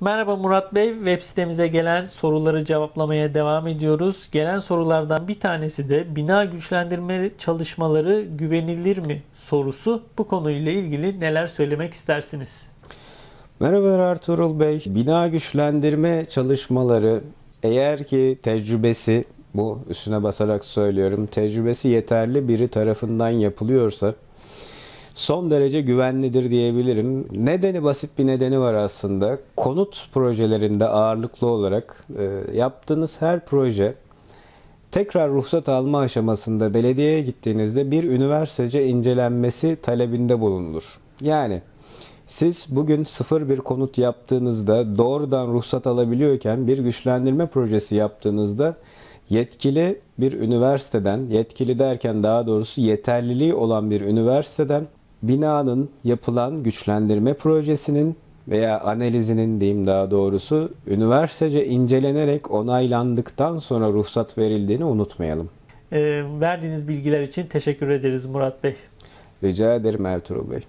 Merhaba Murat Bey, web sitemize gelen soruları cevaplamaya devam ediyoruz. Gelen sorulardan bir tanesi de bina güçlendirme çalışmaları güvenilir mi sorusu. Bu konuyla ilgili neler söylemek istersiniz? Merhabalar Ertuğrul Bey. Bina güçlendirme çalışmaları eğer ki tecrübesi bu üstüne basarak söylüyorum tecrübesi yeterli biri tarafından yapılıyorsa son derece güvenlidir diyebilirim. Nedeni basit bir nedeni var aslında. Konut projelerinde ağırlıklı olarak e, yaptığınız her proje tekrar ruhsat alma aşamasında belediyeye gittiğinizde bir üniversitece incelenmesi talebinde bulunur. Yani siz bugün sıfır bir konut yaptığınızda doğrudan ruhsat alabiliyorken bir güçlendirme projesi yaptığınızda yetkili bir üniversiteden, yetkili derken daha doğrusu yeterliliği olan bir üniversiteden binanın yapılan güçlendirme projesinin veya analizinin diyeyim daha doğrusu üniversitece incelenerek onaylandıktan sonra ruhsat verildiğini unutmayalım. Ee, verdiğiniz bilgiler için teşekkür ederiz Murat Bey. Rica ederim Ertuğrul Bey.